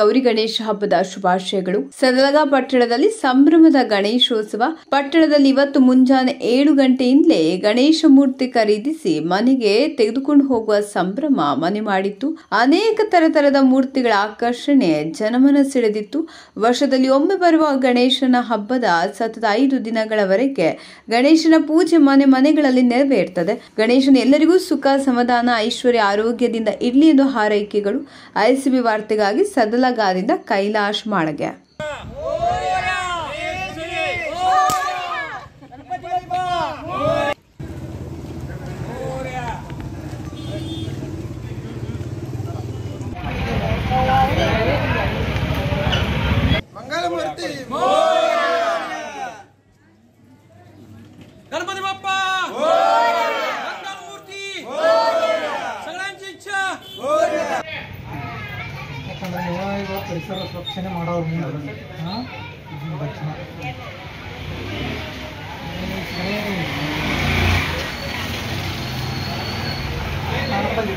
ಗೌರಿ ಗಣೇಶ ಹಬ್ಬದ ಶುಭಾಶಯಗಳು. ಸದಲಗ ಪಟ್ಟಣದಲ್ಲಿ ಸಂಭ್ರಮದ ಗಣೇಶೋತ್ಸವ. ಪಟ್ಟಣದಲ್ಲಿ ಇವತ್ತು ಮುಂಜಾನೆ ಏಳು ಗಂಟೆಯಿಂದಲೇ ಗಣೇಶ ಮೂರ್ತಿ ಖರೀದಿಸಿ ಮನೆಗೆ ತೆಗೆದುಕೊಂಡು ಹೋಗುವ ಸಂಭ್ರಮ ಮನೆ ಮಾಡಿತ್ತು. ಅನೇಕ ತರತರದ ಮೂರ್ತಿಗಳ ಆಕರ್ಷಣೆ ಜನಮನ ಸೆಳೆದಿತ್ತು ವರ್ಷದಲ್ಲಿ ಒಮ್ಮೆ ಬರುವ ಗಣೇಶನ ಹಬ್ಬದ ಸತತ ಐದು ದಿನಗಳವರೆಗೆ ಗಣೇಶನ ಪೂಜೆ ಮನೆ ಮನೆಗಳಲ್ಲಿ ನೆರವೇರ್ತದೆ. ಗಣೇಶನ ಎಲ್ಲರಿಗೂ ಸುಖ, ಸಮಾಧಾನ, ಐಶ್ವರ್ಯ, ಆರೋಗ್ಯದಿಂದ ಇರಲಿ ಎಂದು ಹಾರೈಕೆಗಳು. ಐಸಿಬಿ ವಾರ್ತೆಗಾಗಿ ಸೊಲ್ಲಗಾರಿದ ಕೈಲಾಶ್ ಮಾಳಗೆ ಗಣಪತಿ ಬಪ್ಪ ಪರಿಸರ ರಕ್ಷಣೆ ಮಾಡೋರು ದಕ್ಷಿಣ ನಮ್ಮಲ್ಲಿ